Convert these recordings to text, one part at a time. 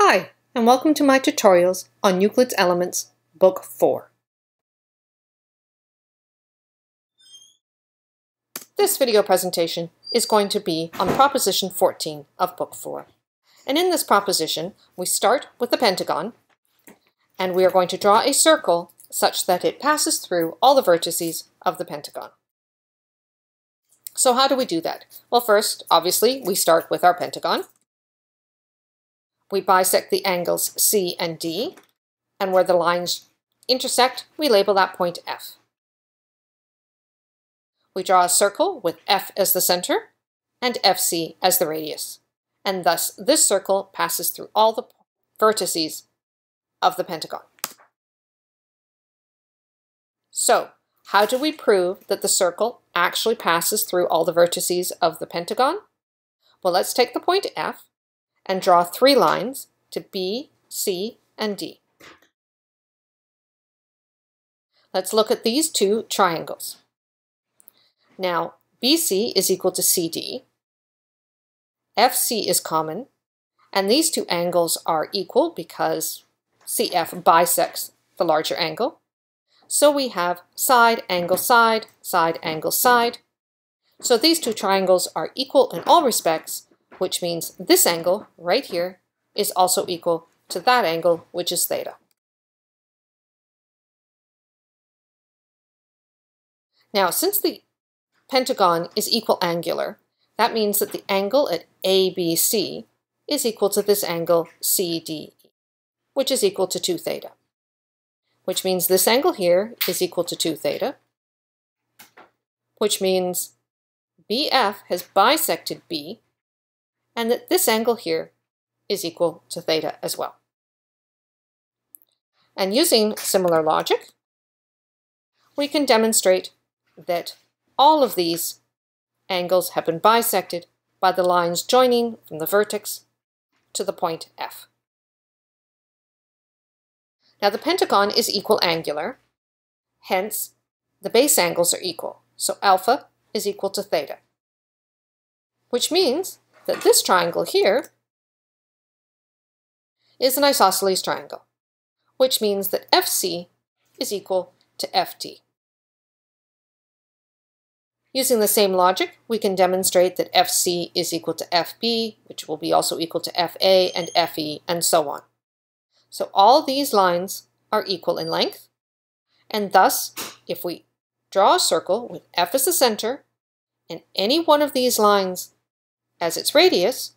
Hi, and welcome to my tutorials on Euclid's Elements, Book 4. This video presentation is going to be on Proposition 14 of Book 4. And in this proposition, we start with the pentagon, and we are going to draw a circle such that it passes through all the vertices of the pentagon. So how do we do that? Well, first, obviously, we start with our pentagon. We bisect the angles C and D, and where the lines intersect, we label that point F. We draw a circle with F as the center and FC as the radius, and thus this circle passes through all the vertices of the pentagon. So, how do we prove that the circle actually passes through all the vertices of the pentagon? Well, let's take the point F and draw three lines to B, C, and D. Let's look at these two triangles. Now, BC is equal to CD, FC is common, and these two angles are equal because CF bisects the larger angle. So we have side, angle, side, side, angle, side. So these two triangles are equal in all respects, which means this angle right here is also equal to that angle, which is theta. Now, since the pentagon is equiangular, that means that the angle at ABC is equal to this angle CDE, which is equal to 2 theta, which means this angle here is equal to 2 theta, which means BF has bisected B and that this angle here is equal to theta as well. And using similar logic, we can demonstrate that all of these angles have been bisected by the lines joining from the vertex to the point F. Now the pentagon is equiangular, hence the base angles are equal, so alpha is equal to theta, which means that this triangle here is an isosceles triangle, which means that FC is equal to FD. Using the same logic, we can demonstrate that FC is equal to FB, which will be also equal to FA and FE, and so on. So all these lines are equal in length, and thus, if we draw a circle with F as the center, and any one of these lines as its radius,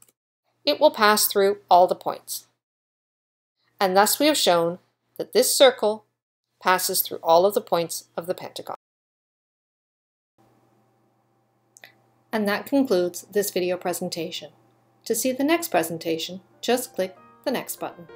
it will pass through all the points. And thus we have shown that this circle passes through all of the points of the pentagon. And that concludes this video presentation. To see the next presentation, just click the next button.